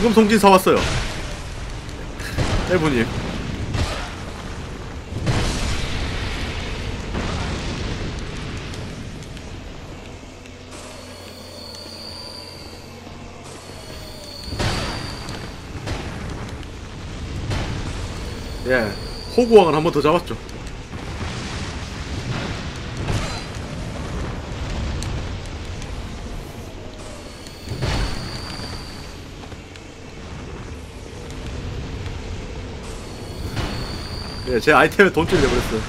방금 송진 사왔어요. 떼부님 예 호구왕을 한 번 더 잡았죠 예, 제 아이템에 돈줄 내버렸어요.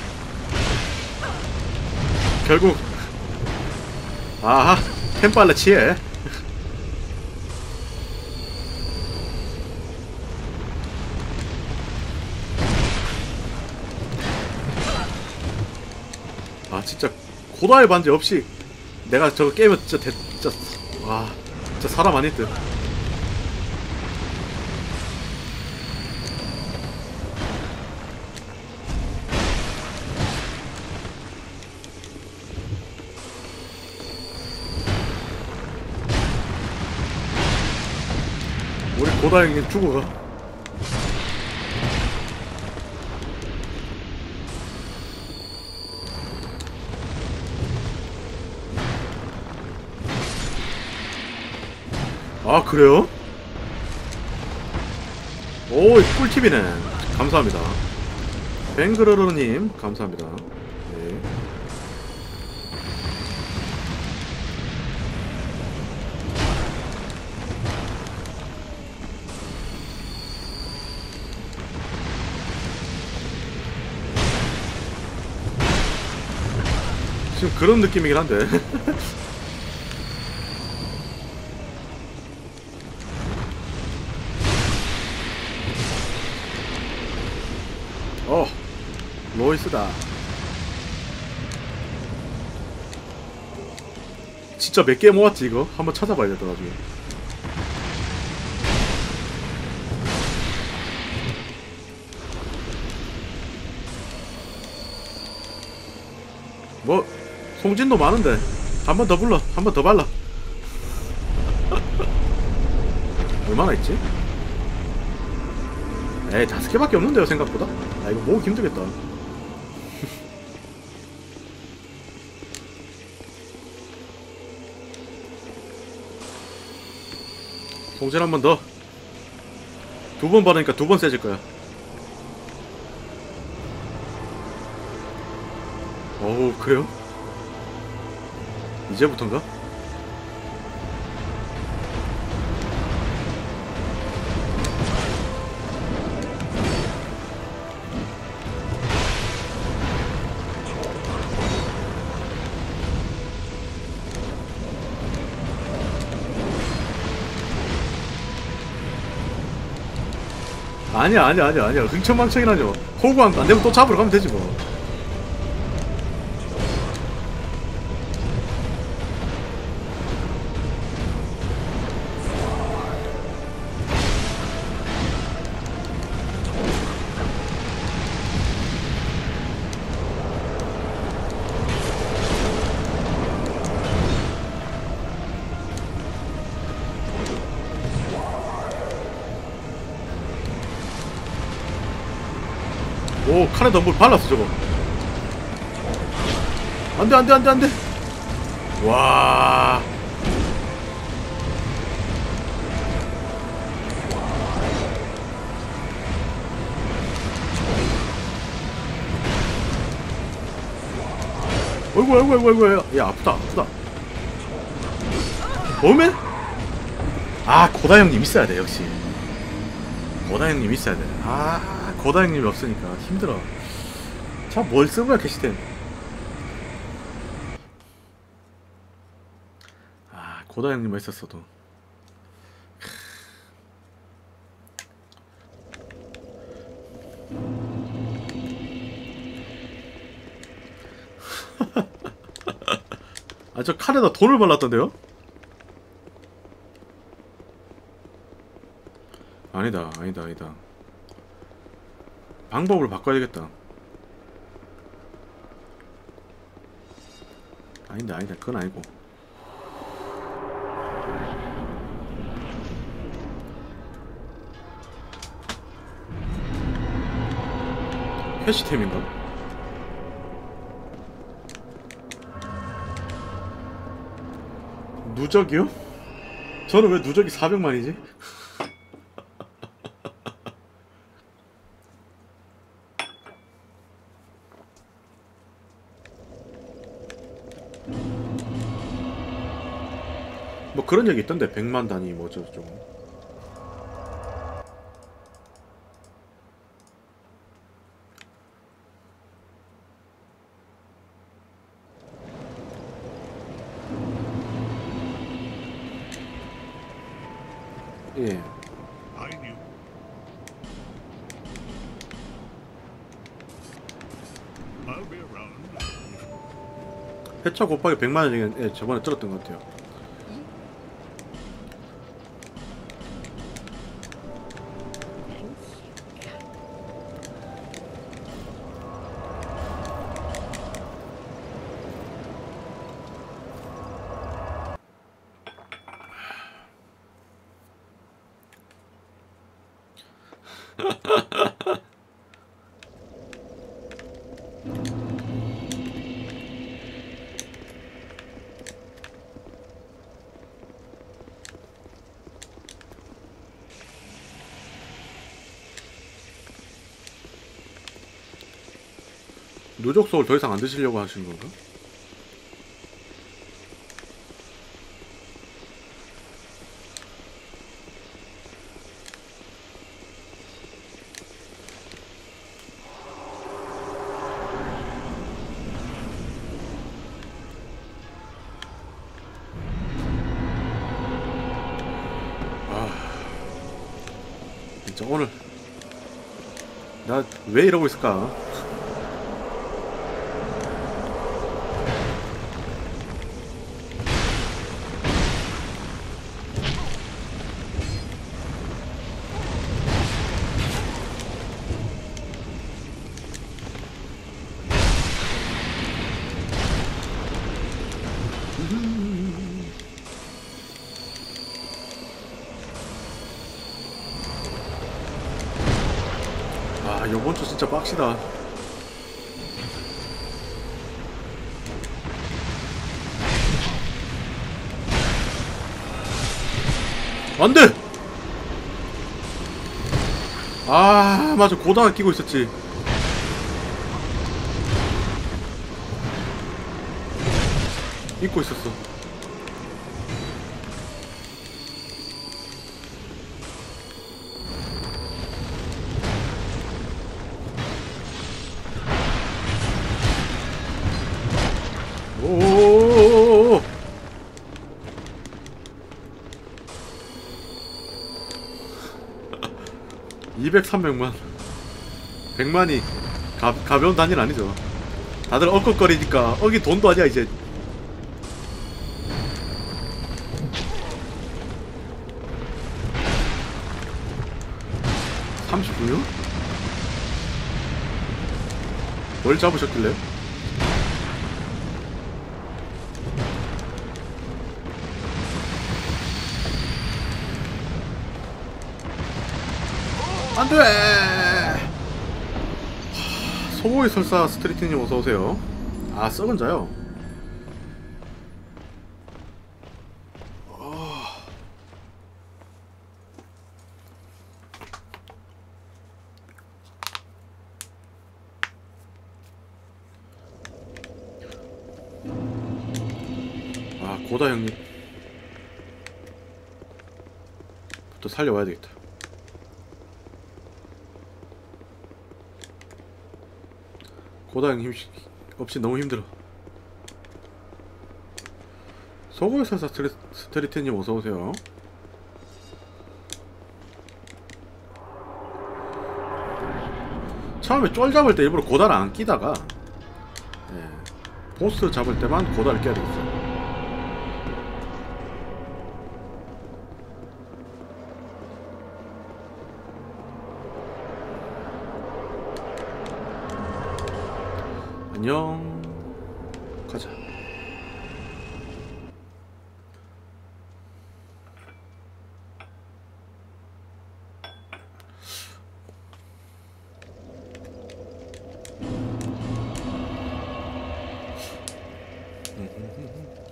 결국 아하 템빨래 치해. 아 진짜 고다의 반지 없이 내가 저거 깨면 진짜 대, 진짜 와 진짜 사람 아닐 듯. 고다 형님 죽어가. 아 그래요? 오 꿀팁이네. 감사합니다. 뱅그러러님 감사합니다. 지금 그런 느낌이긴 한데. 어, 로이스다. 진짜 몇 개 모았지 이거? 한번 찾아봐야 겠다 나중에. 송진도 많은데. 한 번 더 불러. 한 번 더 발라. 얼마나 있지? 에이 다섯 개밖에 없는데요 생각보다. 아 이거 모으기 힘들겠다. 송진 한번 더. 두 번 받으니까 두 번 세질 거야. 어우 그래요? 이제부턴가? 아니야 아니야 아니야 아니야. 흥청망청이라뇨 호구 안, 안 되면 또 잡으러 가면 되지 뭐 오 칼에 덤불 발랐어 저거. 안돼 안돼 안돼 안돼. 와. 어이구 어이구 어이구 어이구 야 아프다 아프다. 오면? 아 고다 형님 있어야 돼 역시. 고다 형님 있어야 돼아 고다 형님이 없으니까 힘들어. 참뭘 쓴 거야 캐시템? 아 고다 형님만 있었어도. 아 저 칼에다 돈을 발랐던데요? 아니다 아니다 아니다 방법을 바꿔야겠다 아닌데 아니다 그건 아니고 캐시템인가? 누적이요? 저는 왜 누적이 400만이지? 그런 얘기 있던데 100만 단위 뭐 예. I'll be around. 회차 곱하기 100만 원이 예, 저번에 들었던 것 같아요 누적 소울 더 이상 안 드시려고 하시는 건가? 아, 진짜 오늘 나 왜 이러고 있을까? 요번 주 진짜 빡시다. 안돼! 아 맞아. 고다가 끼고 있었지. 입고 있었어 200, 300만. 100만이 가, 가벼운 단위는 아니죠. 다들 엉컥거리니까 어기 돈도 아니야 이제. (39요) 뭘 잡으셨길래? 안돼. 소고기 설사 스트리트님 어서오세요. 아 썩은 자요. 아. 고다 형님. 또 살려와야 되겠다 형 힘, 없이 너무 힘들어. 설사 스트리, 스트리트님 어서오세요. 처음에 쫄 잡을 때 일부러 고다를 안 끼다가 예, 보스 잡을 때만 고다를 껴야 되겠어 안녕. 가자.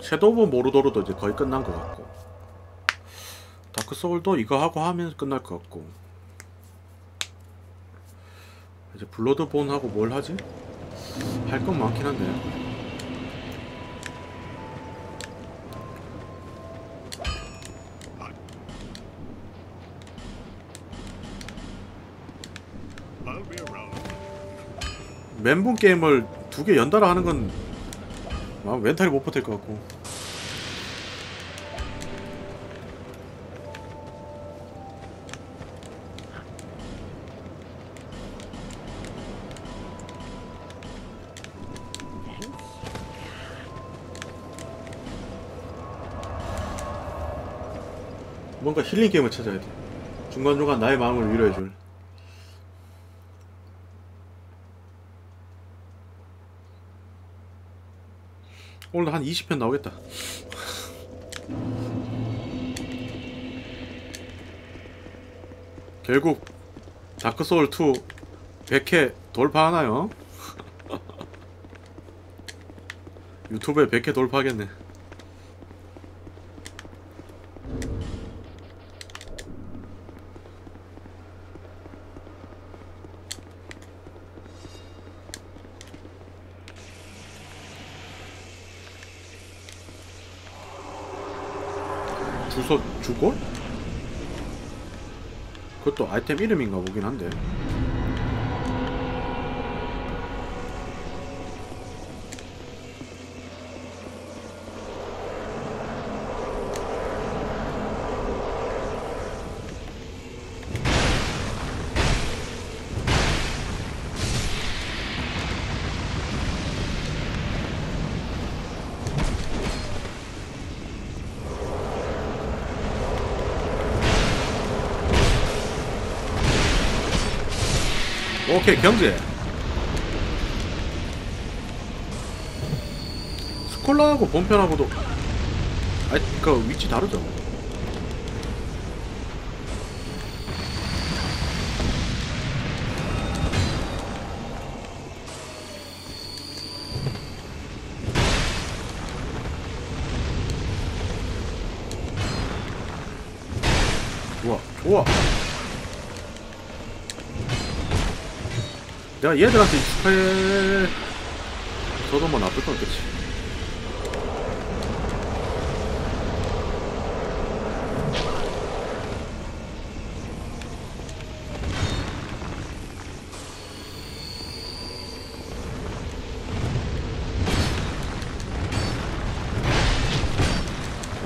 섀도우 모르도르도 이제 거의 끝난 것 같고. 다크소울도 이거 하고 하면 끝날 것 같고. 이제 블러드본하고 뭘 하지? 할 건 많긴 한데. 멘붕 게임을 두 개 연달아 하는 건 아, 멘탈이 못 버틸 것 같고 뭔가 힐링 게임을 찾아야 돼 중간중간 나의 마음을 위로해줄 오늘 한 20편 나오겠다. 결국 다크 소울 2 100회 돌파하나요? 유튜브에 100회 돌파하겠네. 주골? 그것도 아이템 이름인가 보긴 한데. 오케이 경제. 스콜라하고 본편하고도 아이 그 위치 다르죠. 내가 얘들한테 익숙해 저도 뭐 나쁠 건 없겠지.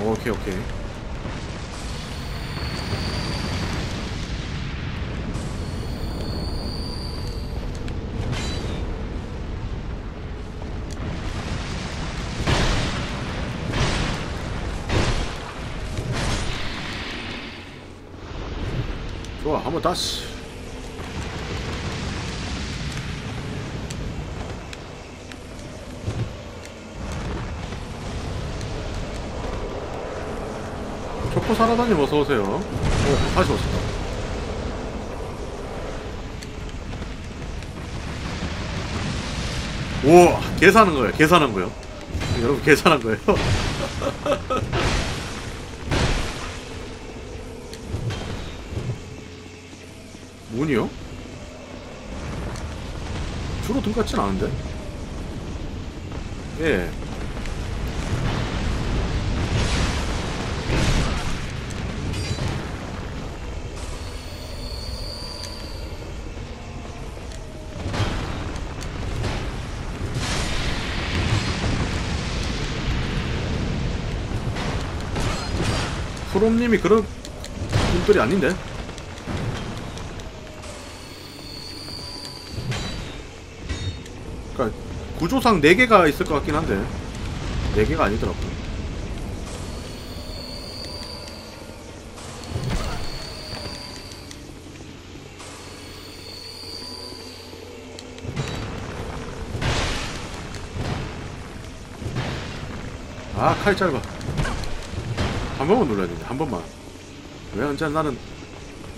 오케이 오케이 한번 다시. 초코 살아다님 어서오세요. 오 다시 오셨다 우와 계산한 거예요. 계산한 거요. 여러분 계산한 거예요 문이요? 줄어든 것 같진 않은데? 예. 프롬님이 그런 분들이 아닌데? 구조상 4개가 있을 것 같긴 한데. 4개가 아니더라고 아 칼이 짧아. 한 번만 눌러야 되네 한 번만. 왜 언제나 나는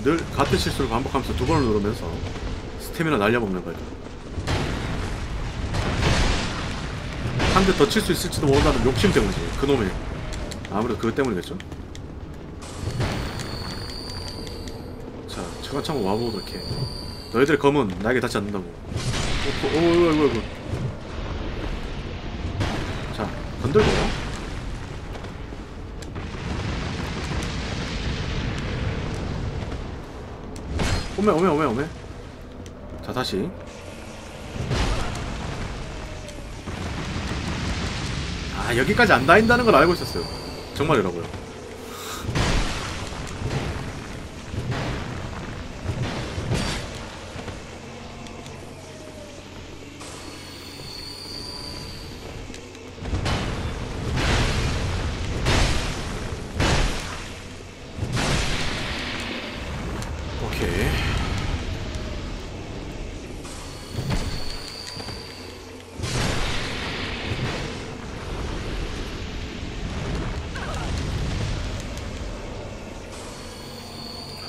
늘 같은 실수를 반복하면서 두 번을 누르면서 스태미나 날려먹는 거야 한 대 더 칠 수 있을지도 모른다는 욕심 때문이지. 그놈의 아무래도 그것 때문이겠죠. 자 차근차근 와보도록 해. 너희들 검은 나에게 닿지 않는다고. 오, 오, 오, 오, 오, 오. 자 건들고. 오메 오메 오메 오메. 자 다시 아 여기까지 안 다닌다는 걸 알고 있었어요. 정말이라고요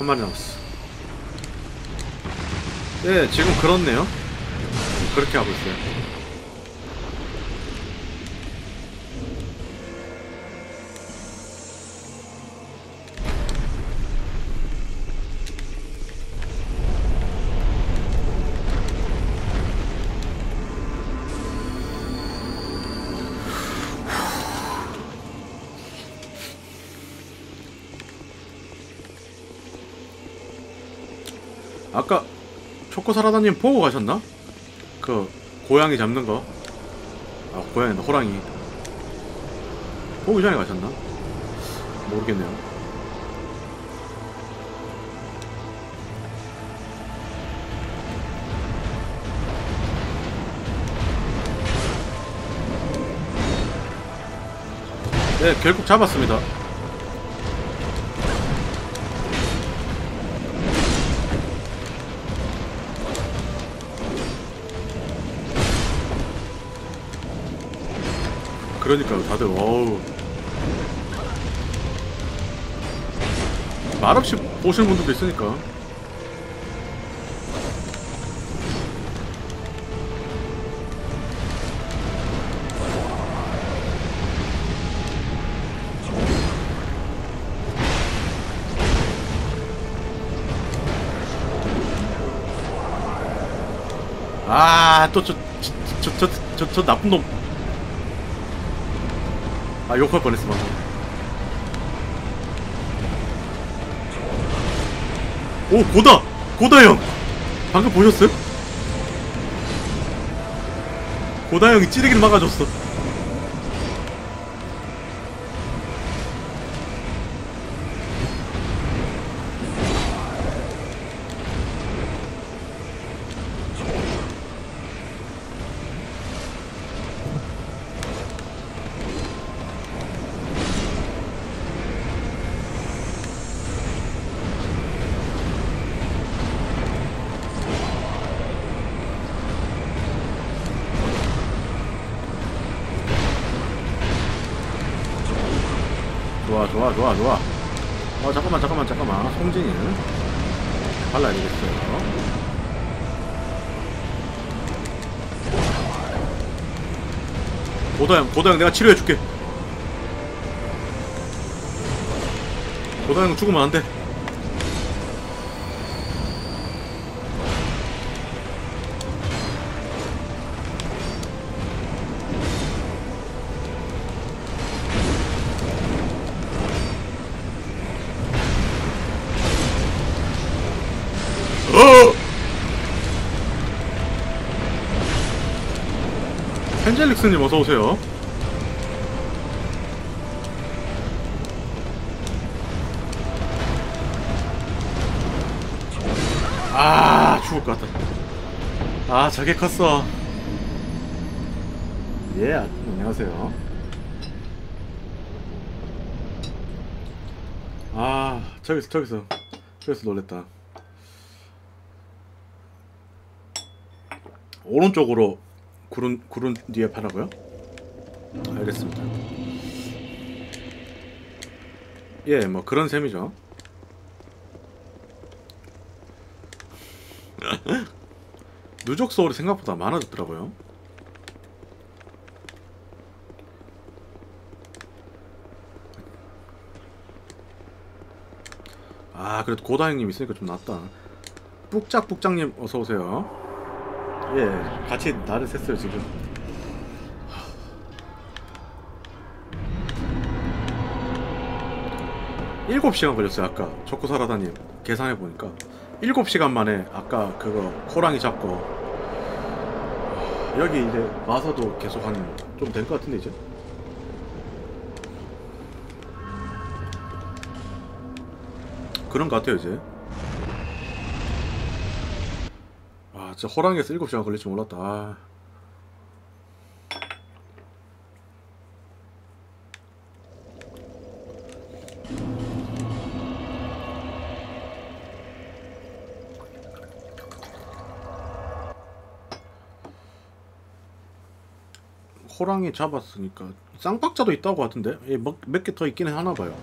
마리 남았어. 네, 지금 그렇네요. 그렇게 하고 있어요. 초코 사라다님 보고 가셨나? 그 고양이 잡는 거. 아 고양이다 호랑이. 보기 전에 가셨나? 모르겠네요. 네, 결국 잡았습니다. 그러니까요, 다들 어우 말없이 보시는 분들도 있으니까. 아, 또저저저저저 나쁜 놈. 아 욕할 뻔했어 방금. 오 고다! 고다 형! 방금 보셨어요? 고다 형이 찌르기를 막아줬어 좋아 좋아 좋아 좋아. 어 잠깐만 잠깐만 잠깐만. 송진이 발라야 되겠어요. 고다형 고다형 내가 치료해줄게. 고다형 죽으면 안돼 펜젤릭스님 어서 오세요. 아 죽을 것 같다. 아 저게 컸어. 예 안녕하세요. 아 저기서 저기서 저기서 놀랬다. 오른쪽으로 구름 구름 뒤에 파라고요? 알겠습니다. 예, 뭐 그런 셈이죠. 누적 소울이 생각보다 많아졌더라고요. 아, 그래도 고다행님 있으니까 좀 낫다. 뿍짝뿍짝님 어서 오세요. 예 같이 나를 샜어요 지금. 일곱 시간 걸렸어요 아까. 초코사라다님. 계산해보니까. 일곱 시간 만에 아까 그거 호랑이 잡고. 여기 이제 와서도 계속 한좀된것 같은데 이제. 그런 것 같아요 이제 아 진짜 호랑이에서 7시간 걸릴 줄 몰랐다 아. 호랑이 잡았으니까 쌍박자도 있다고 하던데 몇 개 더 있기는 하나 봐요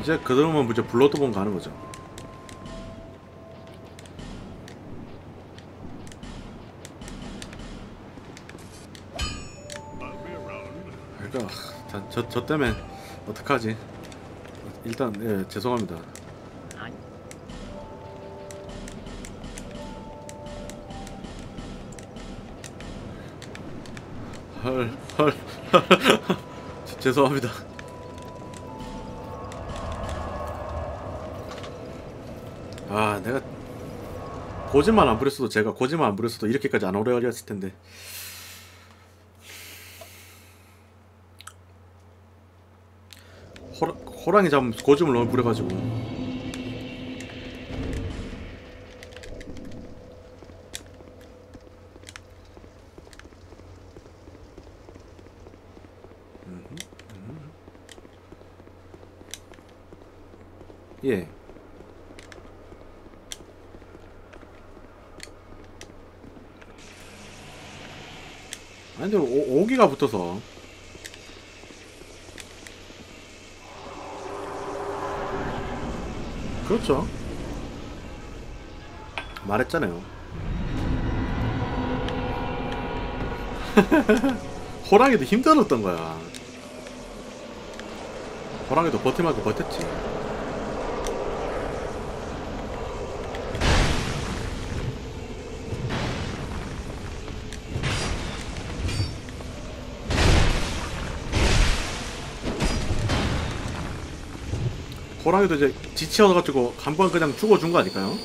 이제 그러면 이제 블러드본 가는 거죠. 자, 저, 저 때문에 어떡하지? 일단 예 죄송합니다. 헐, 헐, 저- 죄송합니다. 아, 내가 고집만 안 부렸어도 제가 고집만 안 부렸어도 이렇게까지 안 오래 걸렸을 텐데. 호랑이 잡으면 고집을 너무 부려가지고. 예. 아니 근데 오, 오기가 붙어서 그렇죠. 말했잖아요. 호랑이도 힘들었던 거야. 호랑이도 버티만큼 버텼지 호랑이도 이제 지치어가지고 한번 그냥 죽어준 거 아닐까요?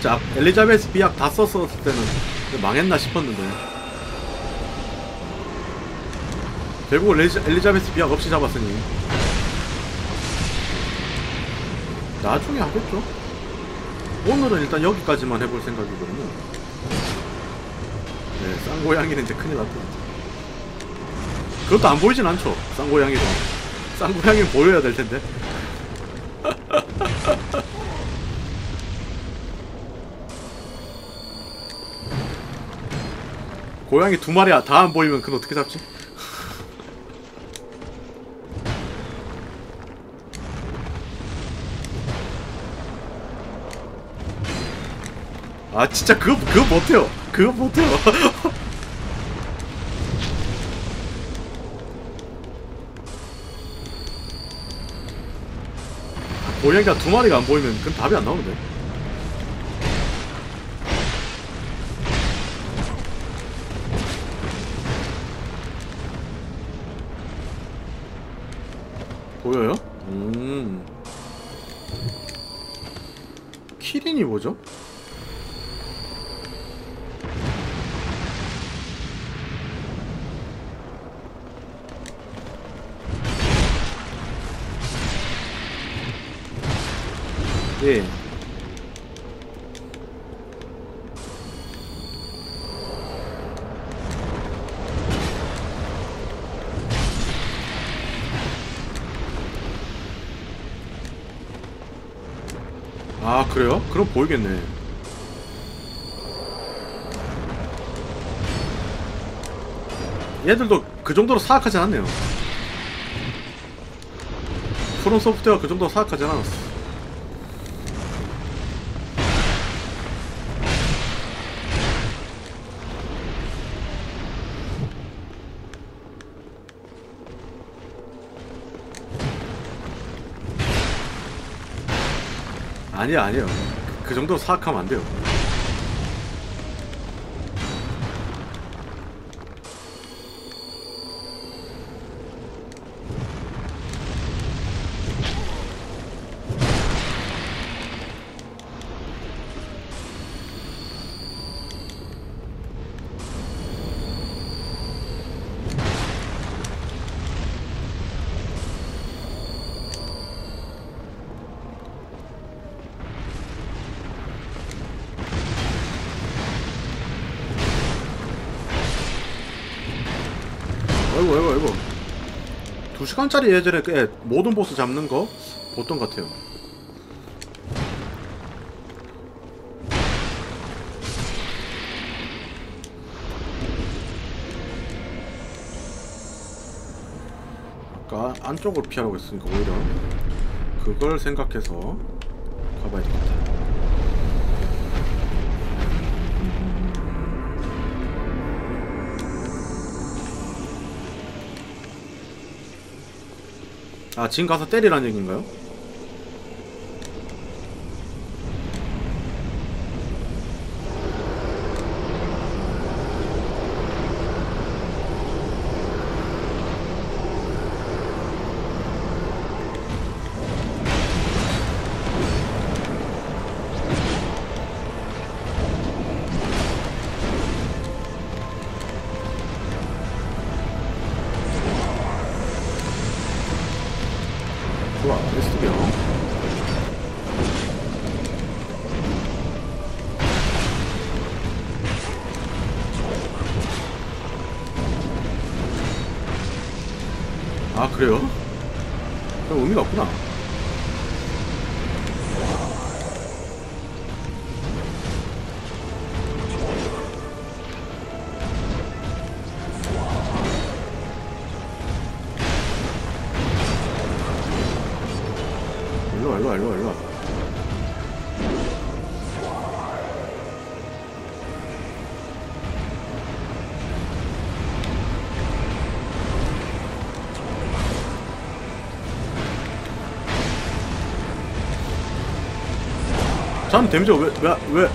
진짜 엘리자베스 비약 다 썼을 때는 망했나 싶었는데. 결국 엘리자, 엘리자베스 비약 없이 잡았으니. 나중에 하겠죠? 오늘은 일단 여기까지만 해볼 생각이거든요. 네 쌍고양이는 이제 큰일 났다. 그것도 안 보이진 않죠? 쌍고양이도. 쌍고양이는 보여야 될 텐데 고양이 두 마리 다안 보이면 그건 어떻게 잡지? 아 진짜 그거 그거 못해요. 그거 못해요. 고양이가 두 마리가 안 보이면 그건 답이 안 나오는데. 그럼 보이겠네. 얘들도 그 정도로 사악하지 않네요. 프롬 소프트웨어가 그 정도로 사악하지 않았어. 아니야 아니에요 그 정도로 사악하면 안 돼요 아이고 아이고 아이고. 2시간짜리 예전에 꽤 모든 보스 잡는 거 보통 같아요. 아까 안쪽으로 피하라고 했으니까 오히려 그걸 생각해서 가봐야 되겠다 아 지금 가서 때리라는 얘기인가요? 그래요? 그럼 의미가 없구나 잠 데미지가 왜, 왜, 왜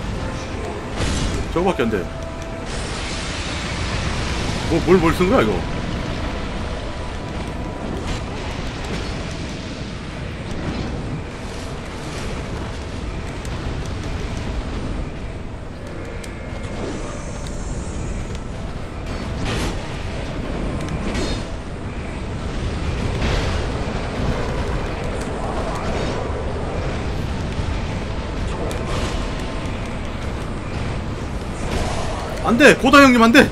저거밖에 안 돼. 뭐, 뭘, 뭘 쓴 거야, 이거? 안 돼! 고다 형님 안 돼!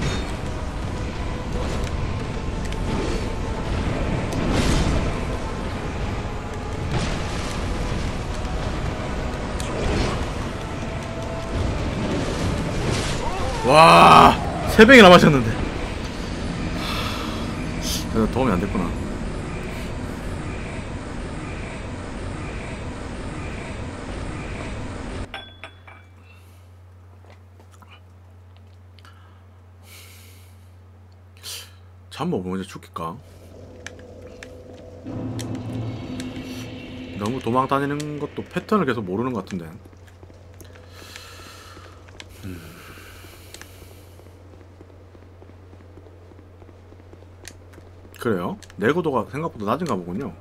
와, 세 병이나 마셨는데. 그래도 도움이 안 됐구나. 잠뭐 먼저 죽일까? 너무 도망 다니는 것도 패턴을 계속 모르는 것 같은데. 음. 그래요? 내구도가 생각보다 낮은가 보군요.